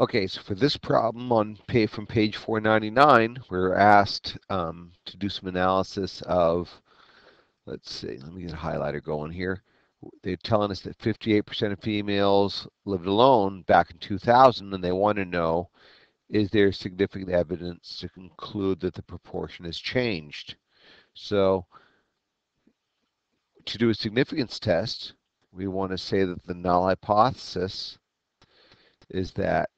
Okay, so for this problem on pay from page 499, we're asked um, to do some analysis of, let's see, let me get a highlighter going here. They're telling us that 58% of females lived alone back in 2000, and they want to know, is there significant evidence to conclude that the proportion has changed? So to do a significance test, we want to say that the null hypothesis is that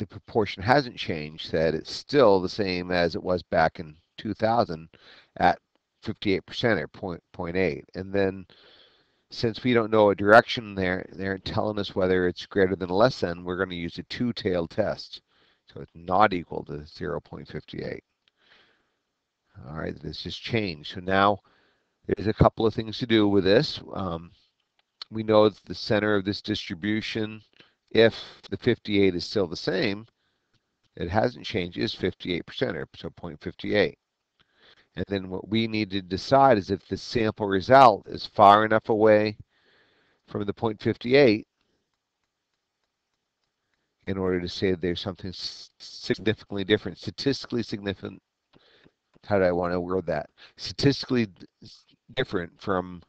the proportion hasn't changed, that it's still the same as it was back in 2000 at 58% or point, 0.8. And then since we don't know a direction there, they're telling us whether it's greater than or less than, we're going to use a two-tailed test. So it's not equal to 0.58. All right, this just changed. So now there's a couple of things to do with this. Um, we know that the center of this distribution, if the 58 is still the same, it hasn't changed, is 58%, or so 0.58. And then what we need to decide is if the sample result is far enough away from the 0.58 in order to say there's something significantly different, statistically significant. How do I want to word that? Statistically different from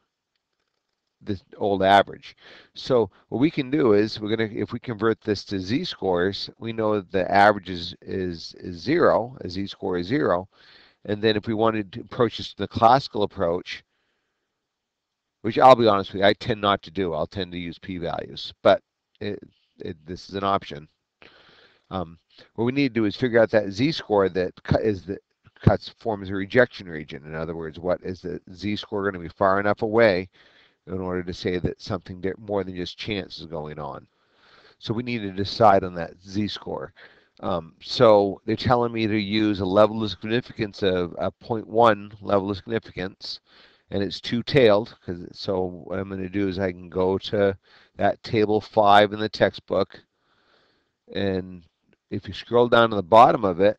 the old average. So what we can do is we're going to, if we convert this to z-scores, we know the average is, is, is zero, a z-score is zero. And then if we wanted to approach this the classical approach, which I'll be honest with you, I tend not to do. I'll tend to use p-values, but it, it, this is an option. Um, what we need to do is figure out that z-score that is the cuts forms a rejection region. In other words, what is the z-score going to be far enough away in order to say that something more than just chance is going on? So we need to decide on that z-score. Um, so they're telling me to use a level of significance of a 0.1 level of significance, and it's two-tailed. Because so what I'm going to do is I can go to that table five in the textbook, and if you scroll down to the bottom of it,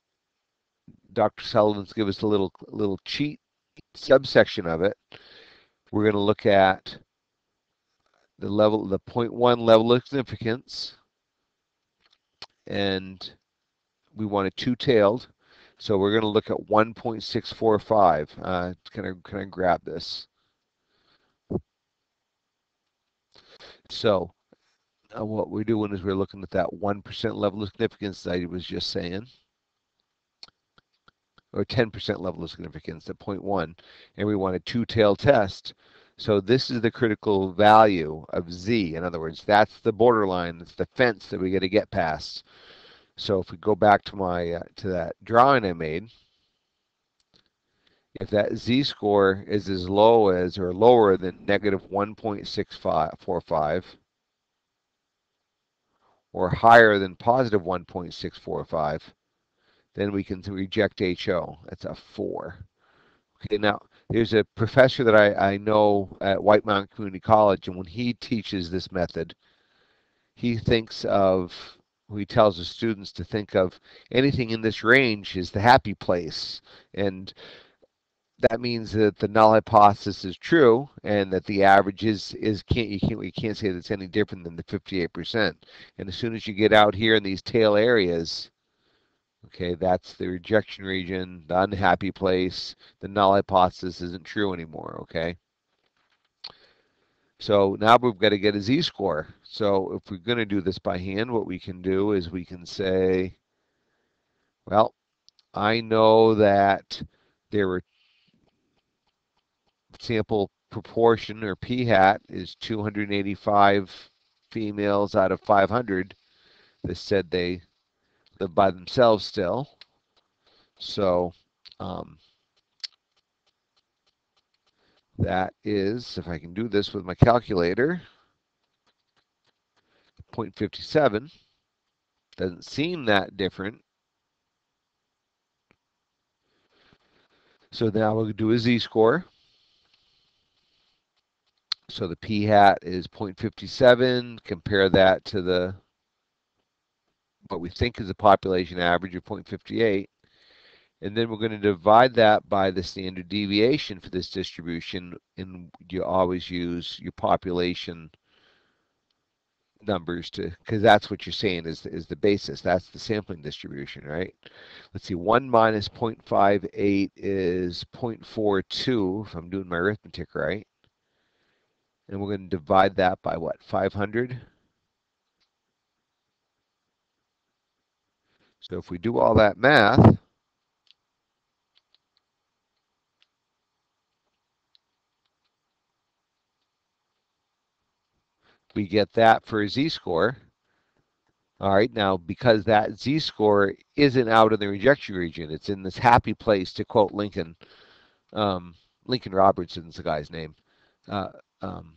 Dr. Sullivan's give us a little little cheat subsection of it. We're going to look at the level, the 0.1 level of significance, and we want a two-tailed. So we're going to look at 1.645. Uh, can I can I grab this? So uh, what we're doing is we're looking at that 1% level of significance that I was just saying or 10% level of significance at 0.1, and we want a two-tailed test. So this is the critical value of z. In other words, that's the borderline, that's the fence that we got to get past. So if we go back to my uh, to that drawing I made, if that z-score is as low as or lower than negative 1.645 or higher than positive 1.645, then we can reject HO. That's a 4. Okay, now there's a professor that I, I know at White Mountain Community College, and when he teaches this method, he thinks of, he tells the students to think of anything in this range is the happy place. And that means that the null hypothesis is true and that the average is, is can't, you can't, you can't say that's any different than the 58%. And as soon as you get out here in these tail areas, Okay, that's the rejection region, the unhappy place. The null hypothesis isn't true anymore, okay? So now we've got to get a z-score. So if we're going to do this by hand, what we can do is we can say, well, I know that there were sample proportion or p hat is 285 females out of 500 that said they live by themselves still. So um, that is, if I can do this with my calculator, 0.57. Doesn't seem that different. So now we'll do a z-score. So the p hat is 0.57. Compare that to the what we think is the population average of 0.58. And then we're going to divide that by the standard deviation for this distribution. And you always use your population numbers to because that's what you're saying is is the basis that's the sampling distribution right let's see 1 minus 0.58 is 0.42 if I'm doing my arithmetic right and we're going to divide that by what 500 so if we do all that math we get that for a z-score. All right, now because that z-score isn't out in the rejection region, it's in this happy place, to quote Lincoln. Um, Lincoln Robertson's the guy's name. Uh, um,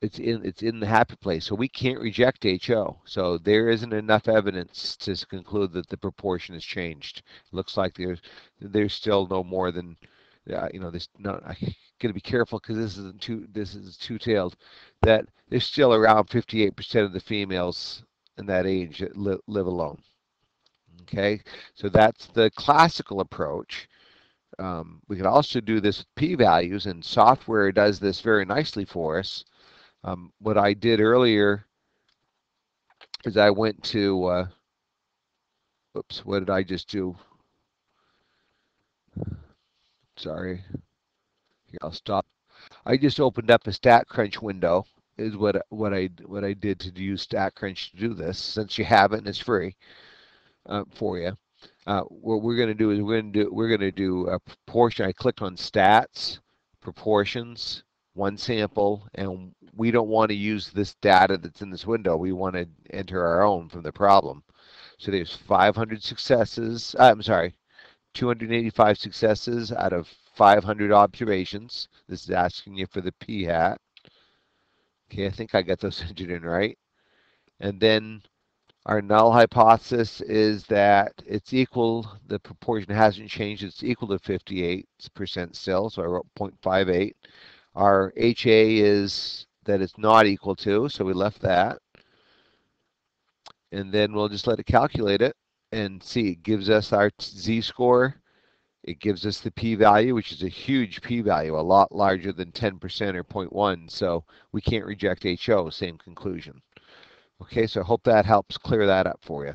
it's in it's in the happy place, so we can't reject HO. So there isn't enough evidence to conclude that the proportion has changed. Looks like there's there's still no more than uh, you know, this not I got to be careful because this isn't two this is two-tailed. That there's still around 58% of the females in that age that li live alone. Okay, so that's the classical approach. Um, we can also do this with p-values, and software does this very nicely for us. Um, what I did earlier is I went to, uh, oops, what did I just do? Sorry. Here, I'll stop. I just opened up a StatCrunch window. Is what what I what I did to use StatCrunch to do this. Since you have it and it's free uh, for you. Uh, what we're going to do is we're going to do we're going to do a proportion. I clicked on stats, proportions, one sample, and we don't want to use this data that's in this window. We want to enter our own from the problem. So there's 500 successes. Uh, I'm sorry, 285 successes out of 500 observations. This is asking you for the p hat. Okay, I think I got those entered in right. And then our null hypothesis is that it's equal, the proportion hasn't changed, it's equal to 58% still, so I wrote 0.58. Our HA is that it's not equal to, so we left that. And then we'll just let it calculate it and see. It gives us our z-score it gives us the p-value which is a huge p-value a lot larger than 10% or 0.1 so we can't reject HO same conclusion. Okay so I hope that helps clear that up for you